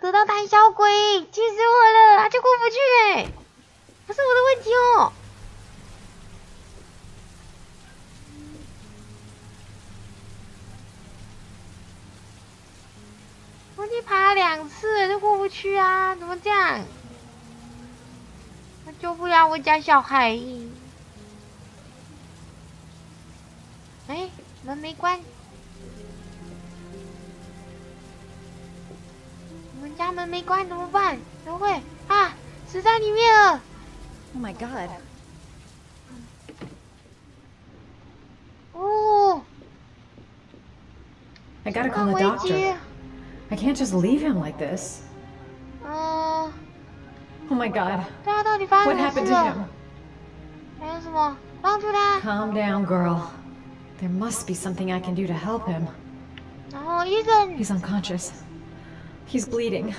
得到胆小鬼，气死我了！他，就过不去哎，不是我的问题哦。我已经爬了两次，都过不去啊！怎么这样？他救不了我家小孩。哎，门没关。我们家门没关怎么办？怎么会啊？死在里面了！Oh my god！哦！I gotta call the doctor. I can't just leave him like this. Uh. Oh my god. What happened to him? Calm down, girl. There must be something I can do to help him. Oh, Ethan. He's unconscious. He's bleeding.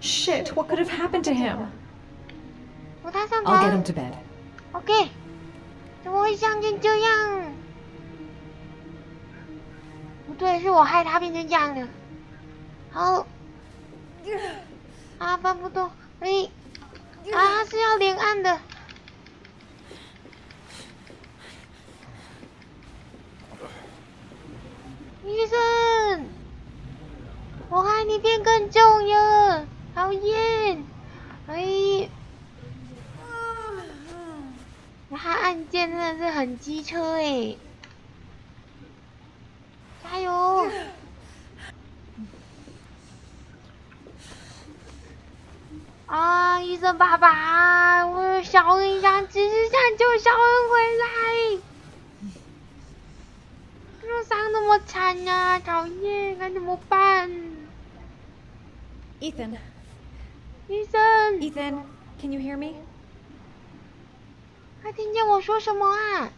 Shit, what could have happened to him? I'll get him to bed. Okay. 怎么会像成这样？不对，是我害他变成这样的。好，啊，搬不动，哎，啊，是要连按的。医生，我害 你变更重了，讨厌，哎，他按键真的是很机车哎，加油！啊！医生爸爸，我小恩想只是想救小恩回来，受伤那么惨呀，讨厌，该怎么办？？Ethan，医生，Ethan，Can you hear me？他听见我说什么啊？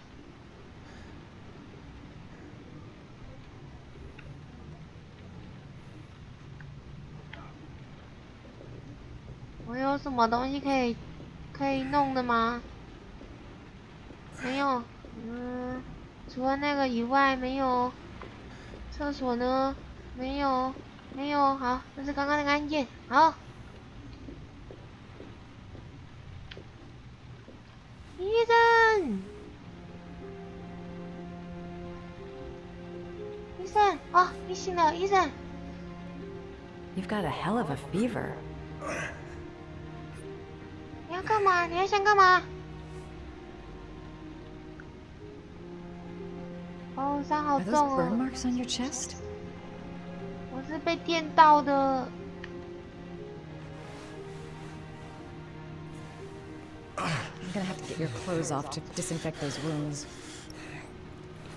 我有什么东西可以可以弄的吗？没有，嗯，除了那个以外没有。厕所呢？没有，没有。好，这是刚刚那个按键。好。医生，医生，哦，你醒了，医生。You've got a hell of a fever. 你要干嘛？你还想干嘛？哦，伤好重哦！我是被电到的。I'm gonna have to get your clothes off to disinfect those wounds.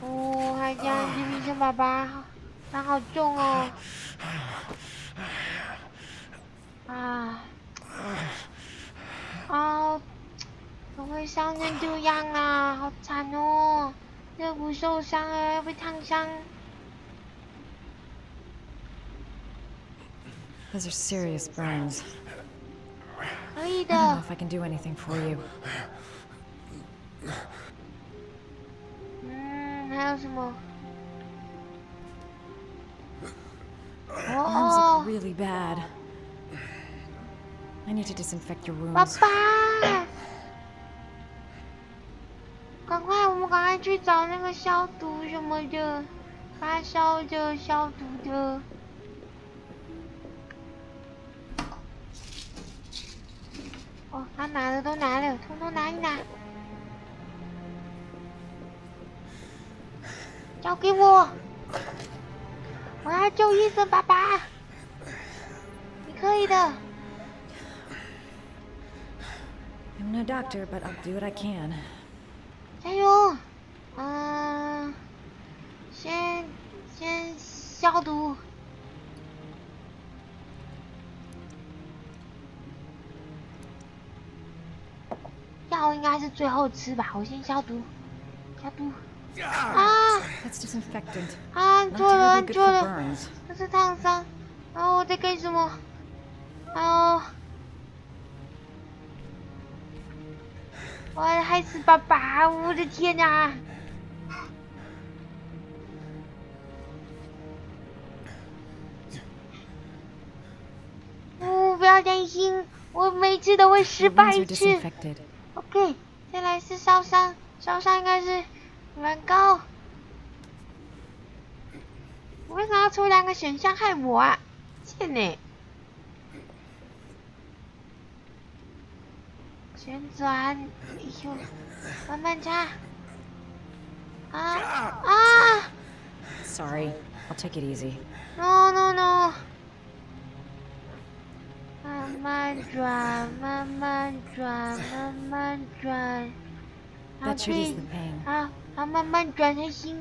哦，还加医生爸爸，伤好重哦。啊。啊，怎么会伤成这样啊？好惨哦！肋骨受伤了，被烫伤。Those are serious burns. 可以的。I don't know if I can do anything for you. 嗯，还有什么？Arms look really bad. I need to disinfect your wounds. 爸爸，赶快，我们赶快去找那个消毒什么的，发烧的、消毒的。 哦，他拿的都拿了，通通拿一拿。交给我，我要救医生爸爸。你可以的。I'm no doctor, but I'll do what I can. 加油！嗯，先先消毒。药应该是最后吃吧，我先消毒。消毒。啊 disinfectant. 啊，做了，做了。这是烫伤。然后我在干什么？哦。我要害死爸爸！我的天哪！要担心，我每次都会失败一次。对，再来是烧伤，烧伤应该是蛮高。我为什么要出两个选项害我啊？贱呢！旋转，哎呦，慢慢加。啊啊！Sorry，I'll take it easy。No no no。慢慢转，慢慢转，慢慢转。Ease 对 pain. 好，好，慢慢转才行，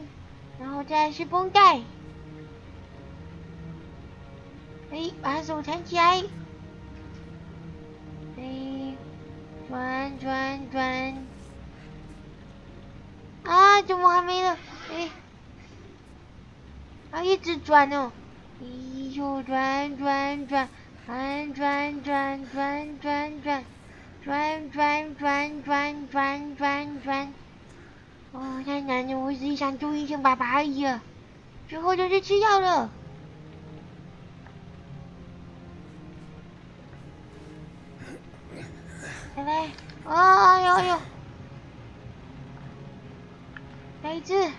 然后再是绷带。哎，把手缠起来。哎，转转转。啊，怎么还没了？哎，啊，一直转哦。哎呦，转转转，转转转转转转，转转转转转转转。哦，太难了，我只是想注意一声爸爸而已啊。之后就是吃药了。来来，哦，哎呦哎呦，来一次。哎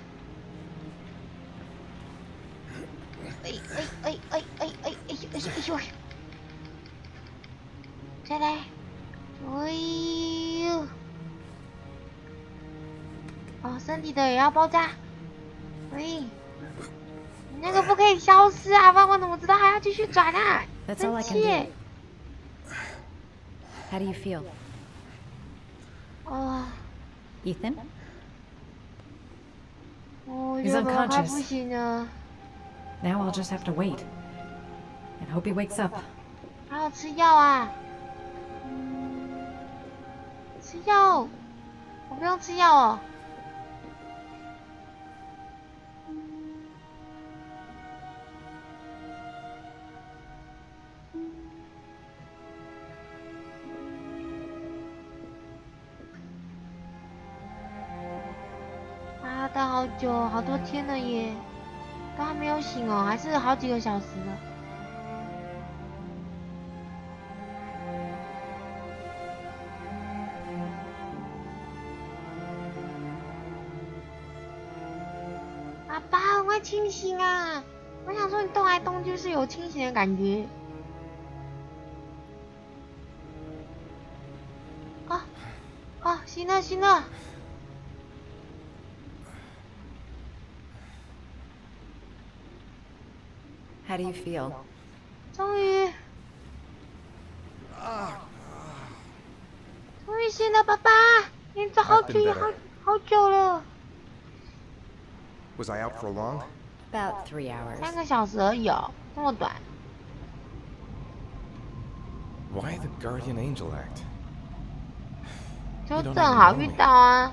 哎哎哎哎哎哎呦哎呦哎呦！再来，哎呦！哦，身体的也要爆炸。喂，你那个不可以消失啊！不然我怎么知道还要继续转啊生气 do.！How do you feel? 哦，Ethan? 我 He's unconscious. 不行了，Now I'll just have to wait. And hope he wakes up. 还要吃药啊？吃药？我不用吃药哦。啊，等好久，好多天了耶，都还没有醒哦，还是好几个小时了。爸爸，快清醒啊！我想说你动来动去是有清醒的感觉。啊啊，行了行了！How do you feel? 终于，终于醒了，爸爸！你走好久好好久了，Was I out for long? About three hours. 三个小时而已哦，这么短。 Why the guardian angel act? 就 You don't 正好 even know 遇 me. 到啊。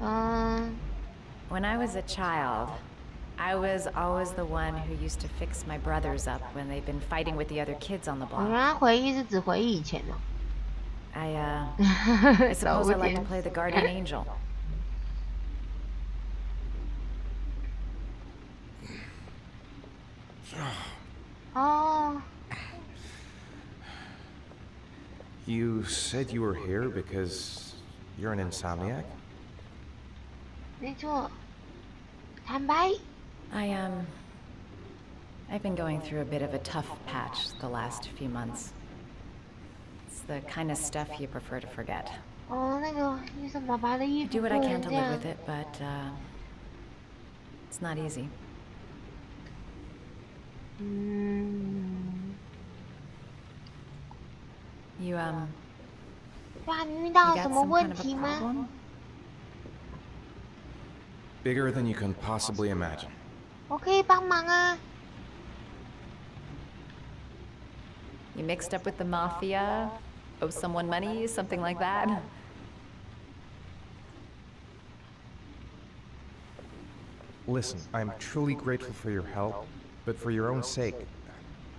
嗯， When I was a child, I was always the one who used to fix my brothers up when they'd been fighting with the other kids on the 我原 block. 来回忆是只回忆以前哦。 I, uh, I 找 suppose 不 I like 点 to play the guardian angel. You said you were here because you're an insomniac? I, um... I've been going through a bit of a tough patch the last few months. It's the kind of stuff you prefer to forget. I do what I can to live with it, but, uh, It's not easy. Mm. You, um, 对啊，你遇 you 到 got 什么 some 问 kind of 题 a 吗？ problem? Bigger than you can possibly imagine. 我可以帮忙啊。 You mixed up with the mafia? Owe someone money? Something like that? Listen, I'm truly grateful for your help, but for your own sake,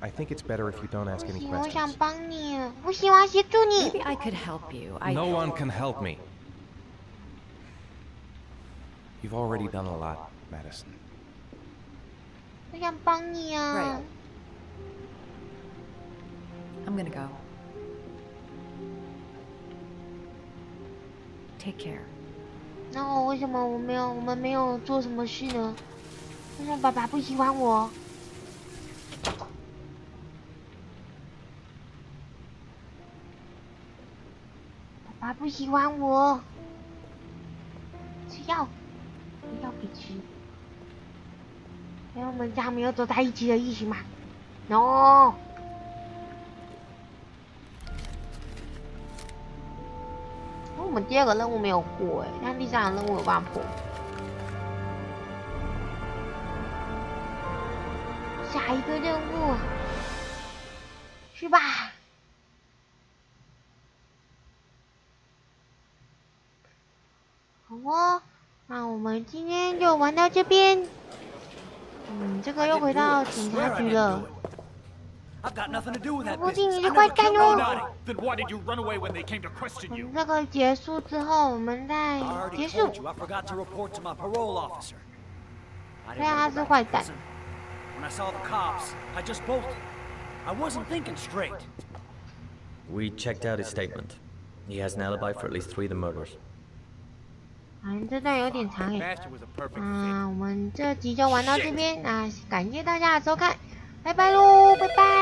I think it's better if you don't ask 不 any 行，我想 questions. 帮你，不行，我要协助你 Maybe。I could help you. I No one can help me. You've already done a lot, Madison. 我想帮你啊 Right.。 I'm gonna go. Take care. 然后为什么我没有我们没有做什么事呢？为什么爸爸不喜欢我？ 不喜欢我，吃药，药给吃。因为我们家没有走在一起的意思嘛？No。我们第二个任务没有过哎，但第三个任务有办法破。下一个任务，去吧。哦，那我们今天就玩到这边。嗯，这个又回到警察局了。I've got nothing to do with that 不定 business. 你 I 就快 never 干 killed 哦！nobody. Then why did you run away when they came to question 我 you? 们这个结束之后，我们再 I 结 already 束 told。you I forgot to report to my parole officer. I 对啊，他 didn't 是 go 坏 back to 蛋。prison. When I saw the cops, I just bolted. I wasn't thinking straight. We checked out his statement. He has an alibi for at least three of the murders. 嗯，这段有点长诶。Bastion was a perfect 那我们这集就玩到这边，那感谢大家的收看，拜拜喽，拜拜。